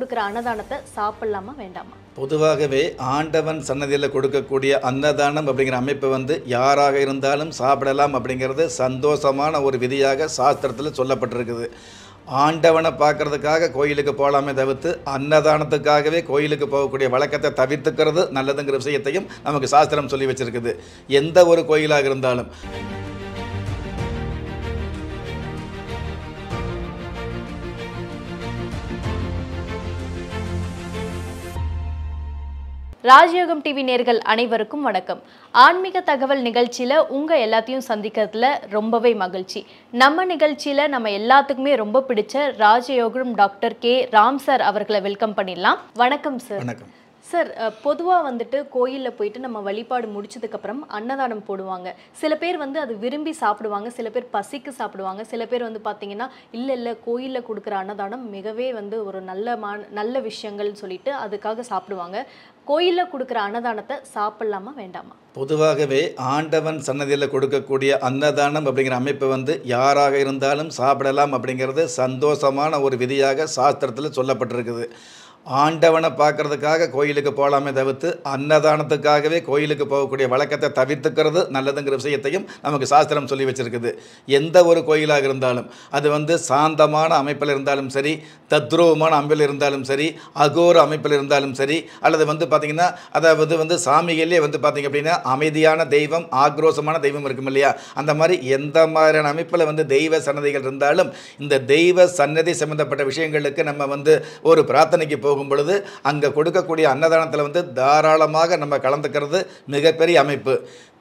கொடுக்குற அன்னதானத்தை சாப்பிடலாமா வேண்டாமா? பொதுவாகவே ஆண்டவன் சன்னதியில் கொடுக்கக்கூடிய அன்னதானம் அப்படிங்கிற அமைப்பு வந்து யாராக இருந்தாலும் சாப்பிடலாம் அப்படிங்கிறது சந்தோஷமான ஒரு விதியாக சாஸ்திரத்தில் சொல்லப்பட்டிருக்குது. ஆண்டவனை பார்க்கறதுக்காக கோயிலுக்கு போகலாமே தவிர்த்து அன்னதானத்துக்காகவே கோயிலுக்கு போகக்கூடிய வழக்கத்தை தவிர்த்துக்கிறது நல்லதுங்கிற விஷயத்தையும் நமக்கு சாஸ்திரம் சொல்லி வச்சிருக்குது. எந்த ஒரு கோயிலாக இருந்தாலும். ராஜயோகம் டிவி நேர்கள் அனைவருக்கும் வணக்கம். ஆன்மீக தகவல் நிகழ்ச்சியில் உங்கள் எல்லாத்தையும் சந்திக்கிறதுல ரொம்பவே மகிழ்ச்சி. நம்ம நிகழ்ச்சியில் நம்ம எல்லாத்துக்குமே ரொம்ப பிடிச்ச Rajayogam doctor K. Ram sir அவர்களை வெல்கம் பண்ணிடலாம். வணக்கம் சார். வணக்கம். சார் பொதுவாக வந்துட்டு கோயிலில் போயிட்டு நம்ம வழிபாடு முடிச்சதுக்கப்புறம் அன்னதானம் போடுவாங்க. சில பேர் வந்து அது விரும்பி சாப்பிடுவாங்க சில பேர் பசிக்கு சாப்பிடுவாங்க. சில பேர் வந்து பார்த்தீங்கன்னா இல்லை இல்லை கோயிலில் கொடுக்குற அன்னதானம் மிகவே வந்து ஒரு நல்ல மா நல்ல விஷயங்கள்னு சொல்லிட்டு அதுக்காக சாப்பிடுவாங்க. கோயிலில் கொடுக்குற அன்னதானத்தை சாப்பிடலாமா வேண்டாமா? பொதுவாகவே ஆண்டவன் சன்னதியில் கொடுக்கக்கூடிய அன்னதானம் அப்படிங்கிற அமைப்பு வந்து யாராக இருந்தாலும் சாப்பிடலாம் அப்படிங்கிறது சந்தோஷமான ஒரு விதியாக சாஸ்திரத்தில் சொல்லப்பட்டிருக்குது. ஆண்டவனை பார்க்கறதுக்காக கோயிலுக்கு போகலாமே தவிர்த்து அன்னதானத்துக்காகவே கோயிலுக்கு போகக்கூடிய வழக்கத்தை தவிர்த்துக்கிறது நல்லதுங்கிற விஷயத்தையும் நமக்கு சாஸ்திரம் சொல்லி வச்சிருக்குது. எந்த ஒரு கோயிலாக இருந்தாலும் அது வந்து சாந்தமான அமைப்பில் இருந்தாலும் சரி தத்ரூபமான அமைப்பில் இருந்தாலும் சரி அகோர அமைப்பில் இருந்தாலும் சரி அல்லது வந்து பார்த்திங்கன்னா அதாவது வந்து சாமிகளே வந்து பார்த்திங்க அப்படின்னா அமைதியான தெய்வம் ஆக்ரோஷமான தெய்வம் இருக்கும் இல்லையா? அந்த மாதிரி எந்த மாதிரியான அமைப்பில் வந்து தெய்வ சன்னதிகள் இருந்தாலும் இந்த தெய்வ சன்னதி சம்மந்தப்பட்ட விஷயங்களுக்கு நம்ம வந்து ஒரு பிரார்த்தனைக்கு போகும் பொழுது அங்கே கொடுக்கக்கூடிய அன்னதானத்தில் வந்து தாராளமாக நம்ம கலந்துக்கிறது மிகப்பெரிய அமைப்பு.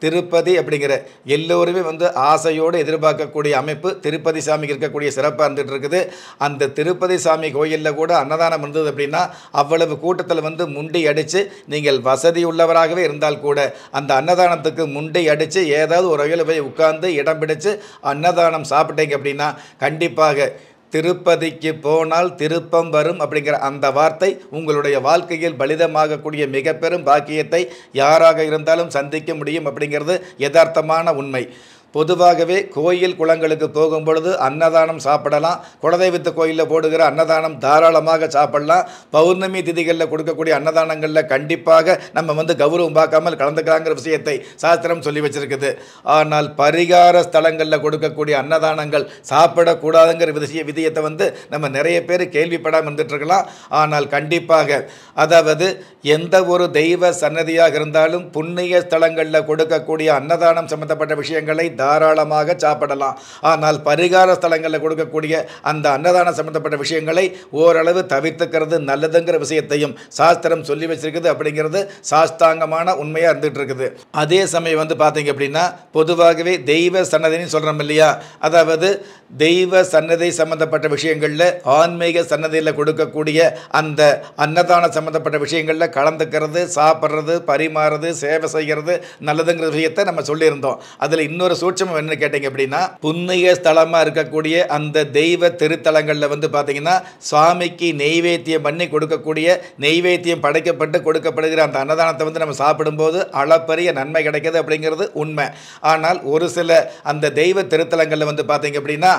திருப்பதி அப்படிங்கிற எல்லோருமே வந்து ஆசையோடு எதிர்பார்க்கக்கூடிய அமைப்பு. திருப்பதி சாமிக்கு இருக்கக்கூடிய சிறப்பாக இருந்துகிட்டு இருக்குது. அந்த திருப்பதி சாமி கோயிலில் கூட அன்னதானம் இருந்தது அப்படின்னா அவ்வளவு கூட்டத்தில் வந்து முண்டி அடித்து நீங்கள் வசதி உள்ளவராகவே இருந்தால் கூட அந்த அன்னதானத்துக்கு முண்டி அடித்து ஏதாவது ஒரு வகையில் போய் உட்கார்ந்து இடம் பிடிச்சு அன்னதானம் சாப்பிட்டீங்க அப்படின்னா கண்டிப்பாக திருப்பதிக்கு போனால் திருப்பம் வரும் அப்படிங்கிற அந்த வார்த்தை உங்களுடைய வாழ்க்கையில் பலிதமாகக்கூடிய மிக பெரும் பாக்கியத்தை யாராக இருந்தாலும் சந்திக்க முடியும் அப்படிங்கிறது யதார்த்தமான உண்மை. பொதுவாகவே கோயில் குளங்களுக்கு போகும் பொழுது அன்னதானம் சாப்பிடலாம். குலதெய்வத்து கோயிலில் போடுகிற அன்னதானம் தாராளமாக சாப்பிடலாம். பௌர்ணமி திதிகளில் கொடுக்கக்கூடிய அன்னதானங்களில் கண்டிப்பாக நம்ம வந்து கௌரவம் பார்க்காமல் கலந்துக்கலாங்கிற விஷயத்தை சாஸ்திரம் சொல்லி வச்சிருக்குது. ஆனால் பரிகார ஸ்தலங்களில் கொடுக்கக்கூடிய அன்னதானங்கள் சாப்பிடக்கூடாதுங்கிற விஷய விதியத்தை வந்து நம்ம நிறைய பேர் கேள்விப்படாமல் இருந்துட்டுருக்கலாம். ஆனால் கண்டிப்பாக அதாவது எந்த ஒரு தெய்வ சன்னதியாக இருந்தாலும் புண்ணிய ஸ்தலங்களில் கொடுக்கக்கூடிய அன்னதானம் சம்பந்தப்பட்ட விஷயங்களை தாராளமாக சாப்பிடலாம். ஆனால் பரிகார ஸ்தலங்களில் கொடுக்கக்கூடிய அந்த அன்னதானம் சம்பந்தப்பட்ட விஷயங்களை ஓரளவு தவிர்த்துக்கிறது நல்லதுங்கிற விஷயத்தையும் சாஸ்திரம் சொல்லி வச்சிருக்குது அப்படிங்கிறது சாஸ்தாங்கமான உண்மையாக இருந்துகிட்டு இருக்குது அதே சமயம் வந்து பார்த்தீங்க அப்படின்னா பொதுவாகவே தெய்வ சன்னதின்னு சொல்கிறோம் இல்லையா? அதாவது தெய்வ சன்னதி சம்பந்தப்பட்ட விஷயங்களில் ஆன்மீக சன்னதியில் கொடுக்கக்கூடிய அந்த அன்னதான சம்பந்தப்பட்ட விஷயங்களில் கலந்துக்கிறது சாப்பிட்றது பரிமாறுறது சேவை செய்கிறது நல்லதுங்கிற விஷயத்தை நம்ம சொல்லியிருந்தோம். அதில் இன்னொரு சூட்சமம் என்ன கேட்டிங்க அப்படின்னா புண்ணிய ஸ்தலமாக இருக்கக்கூடிய அந்த தெய்வ திருத்தலங்களில் வந்து பார்த்தீங்கன்னா சுவாமிக்கு நெய்வேத்தியம் பண்ணி கொடுக்கக்கூடிய நெய்வேத்தியம் படைக்கப்பட்டு கொடுக்கப்படுகிற அந்த அன்னதானத்தை வந்து நம்ம சாப்பிடும்போது அளப்பரிய நன்மை கிடைக்கிது அப்படிங்கிறது உண்மை. ஆனால் ஒரு சில அந்த தெய்வ திருத்தலங்களில் வந்து பார்த்தீங்க அப்படின்னா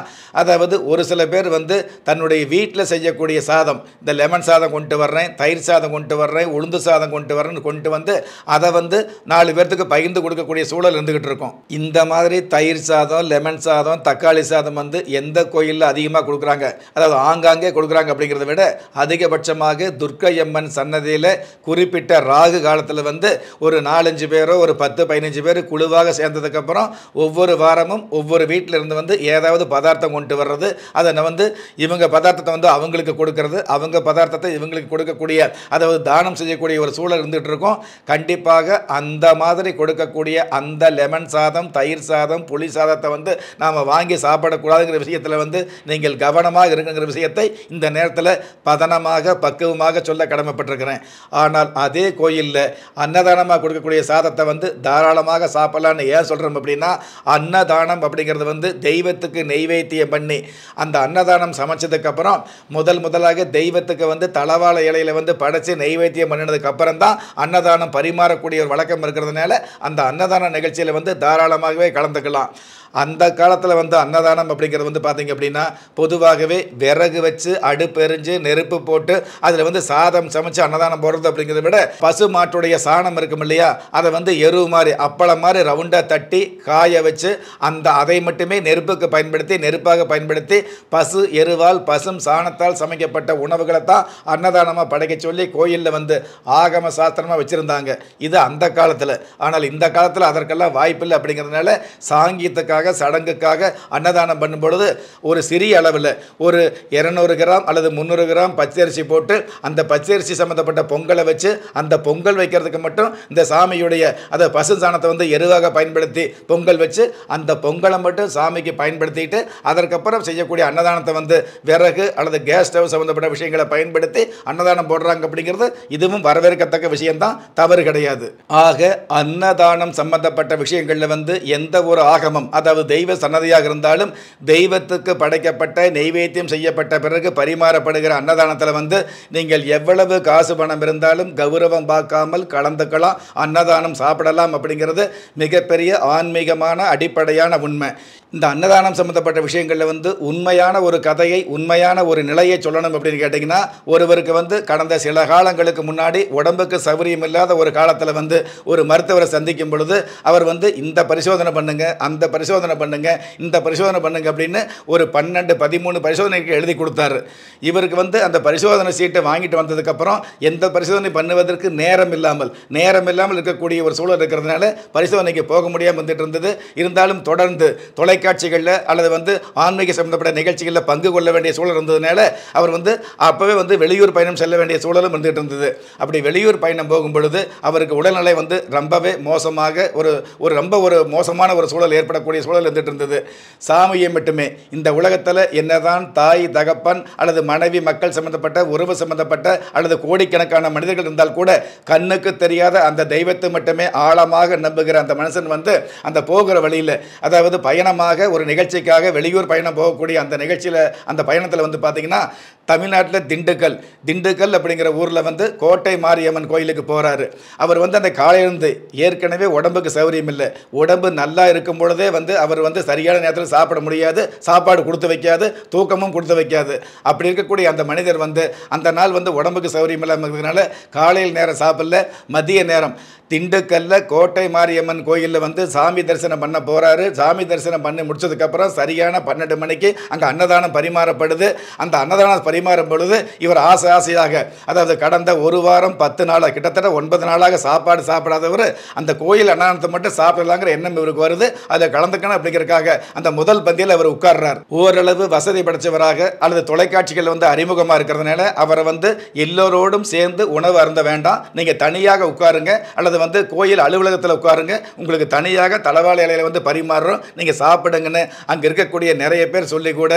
அதாவது ஒரு சில பேர் வந்து தன்னுடைய வீட்டில் செய்யக்கூடிய சாதம் இந்த லெமன் சாதம் கொண்டு வர்றேன் தயிர் சாதம் கொண்டு வர்றேன் உளுந்து சாதம் கொண்டு வர்றேன்னு கொண்டு வந்து அதை வந்து நாலு பேர்த்துக்கு பகிர்ந்து கொடுக்கக்கூடிய சூழல் இருந்துகிட்டு இருக்கும். இந்த மாதிரி தயிர் சாதம் லெமன் சாதம் தக்காளி சாதம் வந்து எந்த கோயிலில் அதிகமாக கொடுக்குறாங்க? அதாவது ஆங்காங்கே கொடுக்குறாங்க அப்படிங்கிறத விட அதிகபட்சமாக துர்க்கையம்மன் சன்னதியில் குறிப்பிட்ட ராகு காலத்தில் வந்து ஒரு நாலஞ்சு பேரோ ஒரு பத்து பதினஞ்சு பேர் குழுவாக சேர்ந்ததுக்கப்புறம் ஒவ்வொரு வாரமும் ஒவ்வொரு வீட்டில் இருந்து வந்து ஏதாவது பதார்த்தம் கொண்டு வர்றது அதை நான் வந்து இவங்க பதார்த்தத்தை வந்து அவங்களுக்கு கொடுக்கறது அவங்க பதார்த்தத்தை இவங்களுக்கு கொடுக்கக்கூடிய அதாவது தானம் செய்யக்கூடிய ஒரு சூழல் இருந்துகிட்டு இருக்கும். கண்டிப்பாக அந்த மாதிரி கொடுக்கக்கூடிய அந்த லெமன் சாதம் தயிர் சாதம் புளி சாதத்தை வந்து நாம் வாங்கி சாப்பிடக்கூடாதுங்கிற விஷயத்தில் வந்து நீங்கள் கவனமாக இருக்குங்கிற விஷயத்தை இந்த நேரத்தில் பதனமாக பக்குவமாக சொல்ல கடமைப்பட்டிருக்கிறேன். ஆனால் அதே கோயிலில் அன்னதானமாக கொடுக்கக்கூடிய சாதத்தை வந்து தாராளமாக சாப்பிடலான்னு ஏன் சொல்கிறோம் அப்படின்னா அன்னதானம் அப்படிங்கிறது வந்து தெய்வத்துக்கு நெய்வேத்தியம் பண்ணி அந்த அன்னதானம் சமைச்சதுக்கப்புறம் முதல் முதலாக தெய்வத்துக்கு வந்து தளவாழ இலையில வந்து படைச்சு நெய்வேத்தியம் பண்ணினதுக்கு அப்புறம் தான் அன்னதானம் பரிமாறக்கூடிய ஒரு வழக்கம் இருக்கிறதுனால அந்த அன்னதான நிகழ்ச்சியில் வந்து தாராளமாகவே கலந்துக்கலாம் அந்த காலத்தில் வந்து அன்னதானம் அப்படிங்கிறது வந்து பார்த்தீங்க அப்படின்னா பொதுவாகவே விறகு வச்சு அடுப்பெரிஞ்சு நெருப்பு போட்டு அதில் வந்து சாதம் சமைச்சு அன்னதானம் போடுறது அப்படிங்கிறத விட பசு மாட்டுடைய சாணம் இருக்கும் இல்லையா? அதை வந்து எருவு மாதிரி அப்பளம் மாதிரி ரவுண்டாக தட்டி காய வச்சு அந்த அதை மட்டுமே நெருப்புக்கு பயன்படுத்தி நெருப்பாக பயன்படுத்தி பசு எருவால் பசும் சாணத்தால் சமைக்கப்பட்ட உணவுகளை தான் அன்னதானமாக படைக்க சொல்லி கோயிலில் வந்து ஆகம சாஸ்திரமாக வச்சுருந்தாங்க. இது அந்த காலத்தில். ஆனால் இந்த காலத்தில் அதற்கெல்லாம் வாய்ப்பில்லை அப்படிங்கிறதுனால சாங்கியத்துக்காக சடங்குக்காக அன்னதானம் பண்ணும் பொழுது ஒரு சிறிய அளவில் ஒரு இரநூறு கிராம் அல்லது முந்நூறு கிராம் பச்சரிசி போட்டு அந்த பச்சரிசி சம்மந்தப்பட்ட பொங்கலை வச்சு அந்த பொங்கல் வைக்கிறதுக்கு மட்டும் இந்த சாமியுடைய அதை பசு சாணத்தை வந்து எருவாக பயன்படுத்தி பொங்கல் வச்சு அந்த பொங்கலை மட்டும் சாமிக்கு பயன்படுத்திட்டு அதற்கப்புறம் செய்யக்கூடிய அன்னதானத்தை வந்து விறகு அல்லது கேஸ் ஸ்டவ் சம்மந்தப்பட்ட விஷயங்களை பயன்படுத்தி அன்னதானம் போடுறாங்க அப்படிங்கிறது இதுவும் வரவேற்கத்தக்க விஷயம்தான் தவறு கிடையாது. ஆக அன்னதானம் சம்பந்தப்பட்ட விஷயங்களில் வந்து எந்த ஒரு ஆகமம் அதாவது தெய்வ சன்னதியாக இருந்தாலும் தெய்வத்துக்கு படைக்கப்பட்ட நெய்வேத்தியம் செய்யப்பட்ட பிறகு பரிமாறப்படுகிற அன்னதானத்தில் வந்து நீங்கள் எவ்வளவு காசு பணம் இருந்தாலும் கௌரவம் பார்க்காமல் கலந்துக்கலாம் அன்னதானம் சாப்பிடலாம் அப்படிங்கிறது மிகப்பெரிய ஆன்மீகமான அடிப்படையான உண்மை. இந்த அன்னதானம் சம்மந்தப்பட்ட விஷயங்களில் வந்து உண்மையான ஒரு கதையை உண்மையான ஒரு நிலையை சொல்லணும் அப்படின்னு கேட்டிங்கன்னா ஒருவருக்கு வந்து கடந்த சில காலங்களுக்கு முன்னாடி உடம்புக்கு சௌகரியம் இல்லாத ஒரு காலத்தில் வந்து ஒரு மருத்துவரை சந்திக்கும் பொழுது அவர் வந்து இந்த பரிசோதனை பண்ணுங்கள் அந்த பரிசோதனை பண்ணுங்கள் இந்த பரிசோதனை பண்ணுங்க அப்படின்னு ஒரு பன்னெண்டு பதிமூணு பரிசோதனைக்கு எழுதி கொடுத்தாரு. இவருக்கு வந்து அந்த பரிசோதனை சீட்டை வாங்கிட்டு வந்ததுக்கப்புறம் எந்த பரிசோதனை பண்ணுவதற்கு நேரம் இல்லாமல் நேரம் இல்லாமல் இருக்கக்கூடிய ஒரு சூழல் இருக்கிறதுனால பரிசோதனைக்கு போக முடியாமல் வந்துட்டு இருந்தது. இருந்தாலும் தொடர்ந்து தொலை தொலைக்காட்சிகளில் அல்லது வந்து ஆன்மீக சம்பந்தப்பட்ட நிகழ்ச்சிகளில் பங்கு கொள்ள வேண்டிய சூழல் இருந்ததுனால அவர் வந்து அப்போவே வந்து வெளியூர் பயணம் செல்ல வேண்டிய சூழலும் இருந்துகிட்டு இருந்தது. அப்படி வெளியூர் பயணம் போகும் பொழுது அவருக்கு உடல்நிலை வந்து ரொம்பவே மோசமாக ஒரு ஒரு ரொம்ப ஒரு மோசமான ஒரு சூழல் ஏற்படக்கூடிய சூழல் இருந்துகிட்டு இருந்தது. சாமியை மட்டுமே. இந்த உலகத்தில் என்னதான் தாய் தகப்பன் அல்லது மனைவி மக்கள் சம்பந்தப்பட்ட உறவு சம்பந்தப்பட்ட அல்லது கோடிக்கணக்கான மனிதர்கள் இருந்தால் கூட கண்ணுக்கு தெரியாத அந்த தெய்வத்தை மட்டுமே ஆழமாக நம்புகிற அந்த மனுஷன் வந்து அந்த போகிற வழியில் அதாவது பயணமாக ஒரு நிகழ்ச்சிக்காக வெளியூர் பயணம் போகக்கூடிய அந்த நிகழ்ச்சியில் அந்த பயணத்தில் வந்து பார்த்தீங்கன்னா தமிழ்நாட்டில் திண்டுக்கல் திண்டுக்கல் அப்படிங்கிற ஊரில் வந்து கோட்டை மாரியம்மன் கோயிலுக்கு போகிறாரு அவர் வந்து அந்த காலையிலிருந்து ஏற்கனவே உடம்புக்கு சௌகரியம் இல்லை. உடம்பு நல்லா இருக்கும் பொழுதே வந்து அவர் வந்து சரியான நேரத்தில் சாப்பிட முடியாது சாப்பாடு கொடுத்து வைக்காது தூக்கமும் கொடுத்து வைக்காது. அப்படி இருக்கக்கூடிய அந்த மனிதர் வந்து அந்த நாள் வந்து உடம்புக்கு சௌகரியம் இல்லாமல் இருக்கிறதுனால காலையில் நேரம் சாப்பிடல மதிய நேரம். திண்டுக்கல்ல கோட்டை மாரியம்மன் கோயிலில் வந்து சாமி தரிசனம் பண்ண போகிறாரு சாமி தரிசனம் பண்ணி முடிச்சதுக்கப்புறம் சரியான பன்னெண்டு மணிக்கு அங்கே அன்னதானம் பரிமாறப்படுது. அந்த அன்னதானம் பரிமாறும் பொழுது இவர் ஆசை ஆசையாக அதாவது கடந்த ஒரு வாரம் பத்து நாளாக கிட்டத்தட்ட ஒன்பது நாளாக சாப்பாடு சாப்பிடாதவர் அந்த கோயில் அன்னானத்தை மட்டும் சாப்பிடலாங்கிற எண்ணம் இவருக்கு வருது. அதை கலந்துக்கணும் அப்படிங்கிறதுக்காக அந்த முதல் பந்தியில் அவர் உட்கார்றார். ஓரளவு வசதி படைச்சவராக அல்லது தொலைக்காட்சிகள் வந்து அறிமுகமாக இருக்கிறதுனால அவரை வந்து எல்லோரோடும் சேர்ந்து உணவு அருந்த வேண்டாம். நீங்கள் தனியாக உட்காருங்க. அல்லது வந்து கோயில் அலுவலகத்தில் உட்காருங்க. உங்களுக்கு தனியாக தலவாழை இலையில் வந்து பரிமாறுறோம். நீங்கள் சாப்பிடுங்கன்னு அங்கே இருக்கக்கூடிய நிறைய பேர் சொல்லி கூட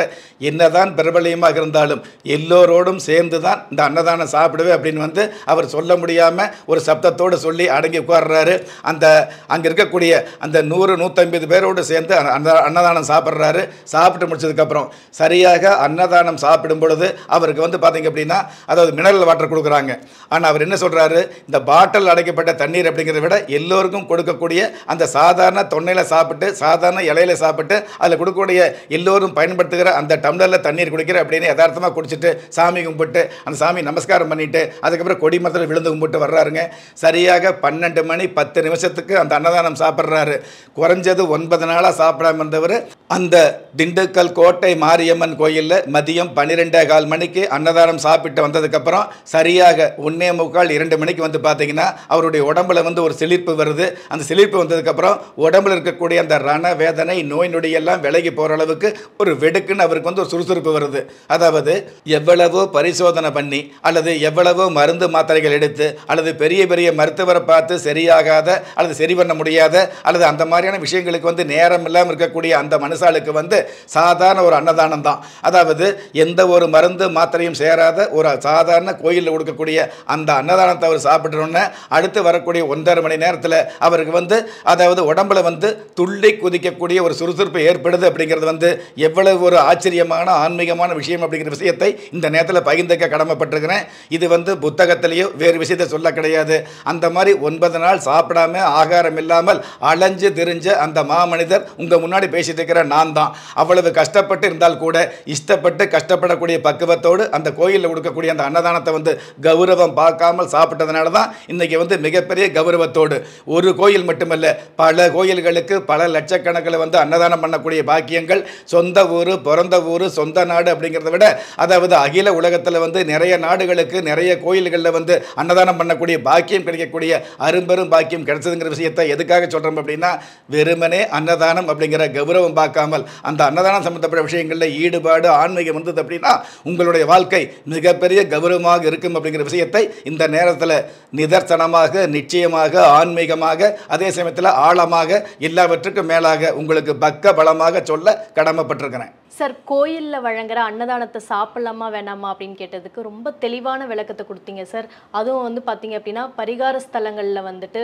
என்னதான் பிரபலியமாக இருந்தாலும் எல்லோரோடும் சேர்ந்து தான் இந்த அன்னதானம் சாப்பிடுவே அப்படின்னு வந்து அவர் சொல்ல முடியாமல் ஒரு சப்தத்தோடு சொல்லி அடங்கி உட்கார்றாரு. அந்த அங்கே இருக்கக்கூடிய அந்த நூறு நூற்றம்பது பேரோடு சேர்ந்து அந்த அன்ன- அன்னதானம் சாப்பிட்றாரு. சாப்பிட்டு முடிச்சதுக்கப்புறம் சரியாக அன்னதானம் சாப்பிடும் பொழுது அவருக்கு வந்து பார்த்தீங்க அப்படின்னா அதாவது மினரல் வாட்டர் கொடுக்குறாங்க. ஆனால் அவர் என்ன சொல்கிறாரு இந்த பாட்டில் அடைக்கப்பட்ட தண்ணீர் அப்படிங்கிறத விட எல்லோருக்கும் கொடுக்கக்கூடிய அந்த சாதாரண தொன்னையில் சாப்பிட்டு சாதாரண இலையில சாப்பிட்டு அதில் கொடுக்கக்கூடிய எல்லோரும் பயன்படுத்துகிற அந்த டம்ளரில் தண்ணீர் குடிக்கிற அப்படின்னு யதார்த்தமாக குடிச்சிட்டு சாமி கும்பிட்டு அந்த சாமி நமஸ்காரம் பண்ணிவிட்டு அதுக்கப்புறம் கொடி மரத்தில் விழுந்து கும்பிட்டு வர்றாருங்க. சரியாக பன்னெண்டு மணி பத்து நிமிஷத்துக்கு அந்த அன்னதானம் சாப்பிட்றாரு. குறைஞ்சது ஒன்பது நாளாக சாப்பிடாம இருந்தவர் அந்த திண்டுக்கல் கோட்டை மாரியம்மன் கோயிலில் மதியம் பன்னிரெண்டே கால் மணிக்கு அன்னதானம் சாப்பிட்டு வந்ததுக்கப்புறம் சரியாக ஒன்றே முக்கால் இரண்டு மணிக்கு வந்து பார்த்தீங்கன்னா அவருடைய உடம்புல வந்து ஒரு சிலிர்ப்பு வருது. அந்த சிலிர்ப்பு வந்ததுக்கப்புறம் உடம்புல இருக்கக்கூடிய அந்த ரண வேதனை நோய் நொடியெல்லாம் விலகி போகிற அளவுக்கு ஒரு வெடுக்குன்னு அவருக்கு வந்து ஒரு சுறுசுறுப்பு வருது. அதாவது எவ்வளவோ பரிசோதனை பண்ணி அல்லது எவ்வளவோ மருந்து மாத்திரைகள் எடுத்து அல்லது பெரிய பெரிய மருத்துவரை பார்த்து சரியாகாத அல்லது சரி பண்ண முடியாத அல்லது அந்த மாதிரியான விஷயங்களுக்கு வந்து நேரம் இல்லாமல் இருக்கக்கூடிய அந்த மனுஷாளுக்கு வந்து சாதாரண ஒரு அன்னதானம் தான். அதாவது எந்த ஒரு மருந்து மாத்திரையும் சேராத ஒரு சாதாரண கோயிலில் கொடுக்கக்கூடிய அந்த அன்னதானத்தை அவர் சாப்பிட்றோன்னே அடுத்து வரக்கூடிய ஒன்றரை மணி நேரத்தில் அவருக்கு வந்து அதாவது உடம்புல வந்து துள்ளி குதிக்கக்கூடிய ஒரு சுறுசுறுப்பு ஏற்படுது அப்படிங்கிறது வந்து எவ்வளவு ஒரு ஆச்சரியமான ஆன்மீகமான விஷயம் அப்படிங்கிற விஷயத்தை இந்த நேரத்தில் பகிர்ந்துக்க கடமைப்பட்டிருக்கிறேன். இது வந்து புத்தகத்திலேயோ வேறு விஷயத்தை சொல்ல கிடையாது. அந்த மாதிரி ஒன்பது நாள் சாப்பிடாம ஆகாரம் இல்லாமல் அலைஞ்சு திரிஞ்ச அந்த மாமனிதர் உங்கள் முன்னாடி பேசிட்டு இருக்கிற நான் தான். அவ்வளவு கஷ்டப்பட்டு இருந்தால் கூட இஷ்டப்பட்டு கஷ்டப்படக்கூடிய பக்குவத்தோடு அந்த கோயிலில் கொடுக்கக்கூடிய அந்த அன்னதானத்தை வந்து கௌரவம் பார்க்காமல் சாப்பிட்டதுனால தான் இன்றைக்கி வந்து மிகப்பெரிய கௌரவத்தோடு. ஒரு கோயில் மட்டுமல்ல பல கோயில்களுக்கு பல லட்சக்கணக்கில் வந்து அன்னதானம் பண்ணக்கூடிய பாக்கியங்கள் சொந்த ஊர் பிறந்த ஊர் சொந்த நாடு அப்படிங்கிறத விட அதை அதாவது அகில உலகத்தில் வந்து நிறைய நாடுகளுக்கு நிறைய கோயில்களில் வந்து அன்னதானம் பண்ணக்கூடிய பாக்கியம் கிடைக்கக்கூடிய அரும்பெரும் பாக்கியம் கிடைச்சதுங்கிற விஷயத்தை எதுக்காக சொல்கிறோம் அப்படின்னா வெறுமனே அன்னதானம் அப்படிங்கிற கௌரவம் பார்க்காமல் அந்த அன்னதானம் சம்மந்தப்பட்ட விஷயங்களில் ஈடுபாடு ஆன்மீகம் வந்தது அப்படின்னா உங்களுடைய வாழ்க்கை மிகப்பெரிய கௌரவமாக இருக்கும் அப்படிங்கிற விஷயத்தை இந்த நேரத்தில் நிதர்சனமாக நிச்சயமாக ஆன்மீகமாக அதே சமயத்தில் ஆழமாக எல்லாவற்றுக்கும் மேலாக உங்களுக்கு பக்க பலமாக சொல்ல கடமைப்பட்டிருக்கிறேன். சார் கோயிலில் வழங்குற அன்னதானத்தை சாப்பிடலாம் வேணாமா அப்படின்னு கேட்டதுக்கு ரொம்ப தெளிவான விளக்கத்தை கொடுத்தீங்க சார். அதுவும் வந்து பார்த்தீங்க அப்படின்னா பரிகார ஸ்தலங்களில் வந்துட்டு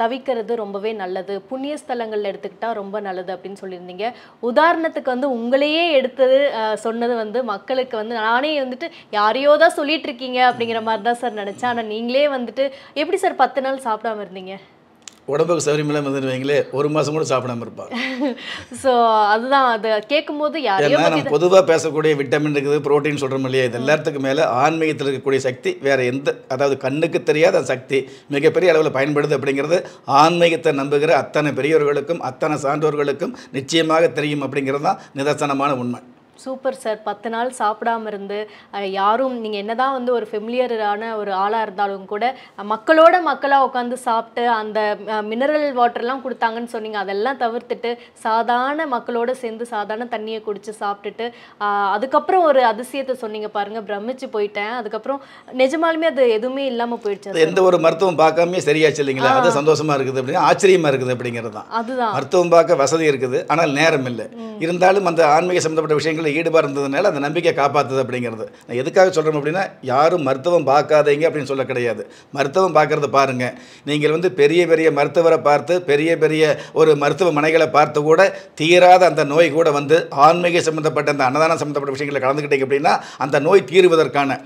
தவிக்கிறது ரொம்பவே நல்லது. புண்ணிய ஸ்தலங்களில் எடுத்துக்கிட்டால் ரொம்ப நல்லது அப்படின்னு சொல்லியிருந்தீங்க. உதாரணத்துக்கு வந்து உங்களையே எடுத்தது சொன்னது வந்து மக்களுக்கு வந்து நானே வந்துட்டு யாரையோ தான் சொல்லிட்டு இருக்கீங்க அப்படிங்கிற மாதிரி தான் சார் நினச்சேன். ஆனால் நீங்களே வந்துட்டு எப்படி சார் பத்து நாள் சாப்பிடாம இருந்தீங்க? உடம்புக்கு சௌரியமெல்லாம் வந்துட்டு வைங்களே ஒரு மாதம் கூட சாப்பிடாம இருப்பாங்க. ஸோ அதுதான் அதை ஏன்னா பத்தி நம்ம பொதுவாக பேசக்கூடிய விட்டமின் இருக்குது புரோட்டீன் சொல்கிறோம் இல்லையா? இது எல்லாத்துக்கும் மேலே ஆன்மீகத்தில் இருக்கக்கூடிய சக்தி வேறு எந்த அதாவது கண்ணுக்கு தெரியாத சக்தி மிகப்பெரிய அளவில் பயன்படுது அப்படிங்கிறது ஆன்மீகத்தை நம்புகிற அத்தனை பெரியவர்களுக்கும் அத்தனை சான்றோர்களுக்கும் நிச்சயமாக தெரியும் அப்படிங்கிறது தான் நிதர்சனமான உண்மை. Super sir. பத்து நாள் சாப்பிடாம இருந்து யாரும் நீங்கள் என்னதான் வந்து ஒரு ஃபெமிலியரான ஒரு ஆளாக இருந்தாலும் கூட மக்களோட மக்களாக உட்காந்து சாப்பிட்டு அந்த மினரல் வாட்டர்லாம் கொடுத்தாங்கன்னு சொன்னீங்க. அதெல்லாம் தவிர்த்துட்டு சாதாரண மக்களோட சேர்ந்து சாதாரண தண்ணியை குடிச்சு சாப்பிட்டுட்டு அதுக்கப்புறம் ஒரு அதிசயத்தை சொன்னீங்க பாருங்க. பிரமிச்சு போயிட்டேன். அதுக்கப்புறம் நிஜமாலுமே அது எதுவுமே இல்லாமல் போயிடுச்சு எந்த ஒரு மருத்துவம் பார்க்காமயே சரியாச்சு இல்லைங்களா? அது சந்தோஷமா இருக்குது அப்படின்னு ஆச்சரியமா இருக்குது அப்படிங்கிறது தான். அதுதான். மருத்துவம் பார்க்க வசதி இருக்குது ஆனால் நேரம் இல்லை. இருந்தாலும் அந்த ஆன்மீக சம்மந்தப்பட்ட விஷயங்களில் ஈடுபாடு இருந்ததுனால அந்த நம்பிக்கை காப்பாற்றுது அப்படிங்கிறது. நான் எதுக்காக சொல்கிறோம் அப்படின்னா யாரும் மருத்துவம் பார்க்காதீங்க அப்படின்னு சொல்ல கிடையாது. மருத்துவம் பார்க்குறது பாருங்கள் நீங்கள் வந்து பெரிய பெரிய மருத்துவரை பார்த்து பெரிய பெரிய ஒரு மருத்துவமனைகளை பார்த்து கூட தீராத அந்த நோய் கூட வந்து ஆன்மீக சம்மந்தப்பட்ட அந்த அன்னதானம் சம்மந்தப்பட்ட விஷயங்களை கலந்துக்கிட்டீங்க அப்படின்னா அந்த நோய் தீருவதற்கான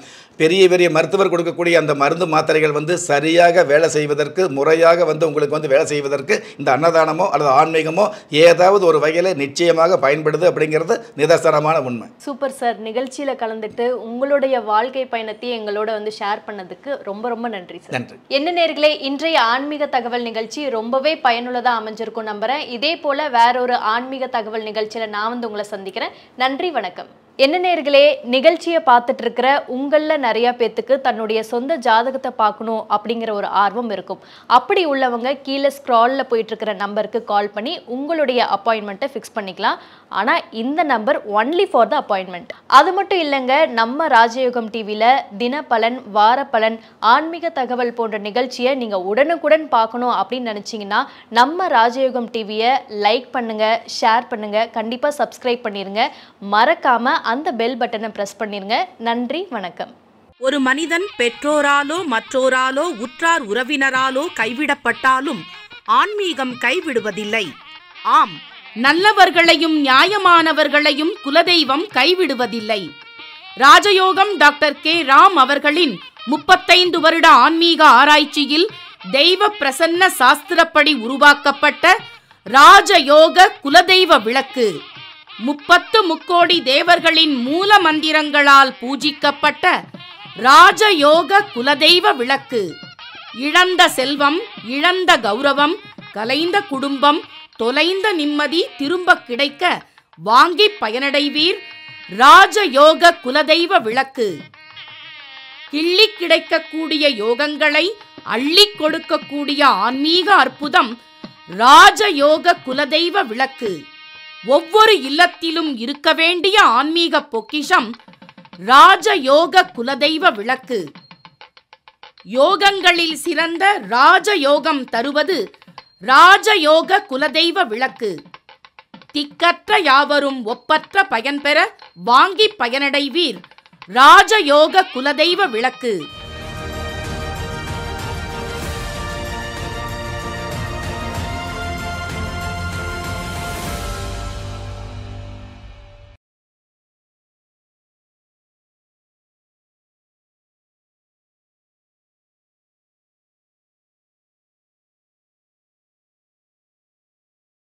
பெரிய பெரிய மருத்துவர் கொடுக்கக்கூடிய அந்த மருந்து மாத்திரைகள் வந்து சரியாக வேலை செய்வதற்கு முறையாக வந்து உங்களுக்கு வந்து வேலை செய்வதற்கு இந்த அன்னதானமோ அல்லது ஆன்மீகமோ ஏதாவது ஒரு வகையில் நிச்சயமாக பயன்படுது அப்படிங்கிறது நிதர்சனமான உண்மை. Super sir. நிகழ்ச்சியில கலந்துட்டு உங்களுடைய வாழ்க்கை பயணத்தை எங்களோட வந்து ஷேர் பண்ணதுக்கு ரொம்ப ரொம்ப நன்றி சார். நன்றி. என்ன நேர்களே இன்றைய ஆன்மீக தகவல் நிகழ்ச்சி ரொம்பவே பயனுள்ளதா அமைஞ்சிருக்கும் நம்புறேன். இதே போல வேற ஒரு ஆன்மீக தகவல் நிகழ்ச்சியில நான் வந்து உங்களை சந்திக்கிறேன். நன்றி வணக்கம். என்ன நேர்களே நிகழ்ச்சியை பார்த்துட்டு இருக்கிற உங்களில் நிறைய பேத்துக்கு தன்னுடைய சொந்த ஜாதகத்தை பார்க்கணும் அப்படிங்கிற ஒரு ஆர்வம் இருக்கும். அப்படி உள்ளவங்க கீழே ஸ்க்ராலில் போயிட்டு இருக்கிற நம்பருக்கு கால் பண்ணி உங்களுடைய அப்பாயின்மெண்ட்டை ஃபிக்ஸ் பண்ணிக்கலாம். ஆனால் இந்த number only for the appointment அது மட்டும் இல்லைங்க நம்ம ராஜயோகம் டிவியில் தினப்பலன் வாரப்பலன் ஆன்மீக தகவல் போன்ற நிகழ்ச்சியை நீங்கள் உடனுக்குடன் பார்க்கணும் அப்படின்னு நினச்சிங்கன்னா நம்ம ராஜயோகம் டிவியை லைக் பண்ணுங்கள் ஷேர் பண்ணுங்கள் கண்டிப்பாக சப்ஸ்கிரைப் பண்ணிடுங்க மறக்காமல் அந்த பெல் பட்டனை ப்ரெஸ் பண்ணிருங்க. நன்றி வணக்கம். ஒரு மனிதன் பெற்றோராலோ மற்றோராலோ உற்றார் உறவினராலோ கைவிடப்பட்டாலும் ஆன்மீகம் கைவிடுவதில்லை. ஆம் நல்லவர்களையும் நியாயமானவர்களையும் குலதெய்வம் கைவிடுவதில்லை. ராஜயோகம் டாக்டர் கே. ராம் அவர்களின் முப்பத்தைந்து வருட ஆன்மீக ஆராய்ச்சியில் தெய்வ பிரசன்ன சாஸ்திரப்படி உருவாக்கப்பட்ட ராஜயோக குலதெய்வ விளக்கு. முப்பத்து முக்கோடி தேவர்களின் மூல மந்திரங்களால் பூஜிக்கப்பட்ட ராஜயோக குலதெய்வ விளக்கு. இழந்த செல்வம் இழந்த கௌரவம் கலைந்த குடும்பம் தொலைந்த நிம்மதி திரும்ப கிடைக்க வாங்கி பயனடைவீர் ராஜயோக குலதெய்வ விளக்கு. கிள்ளி கிடைக்கக்கூடிய யோகங்களை அள்ளி கொடுக்கக்கூடிய ஆன்மீக அற்புதம் ராஜயோக குலதெய்வ விளக்கு. ஒவ்வொரு இல்லத்திலும் இருக்க வேண்டிய ஆன்மீக பொக்கிஷம் ராஜயோக குலதெய்வ விளக்கு. யோகங்களில் சிறந்த ராஜயோகம் தருவது ராஜயோக குலதெய்வ விளக்கு. திக்கற்ற யாவரும் ஒப்பற்ற பயன்பெற வாங்கி பயனடைவீர். ராஜயோக குலதெய்வ விளக்கு.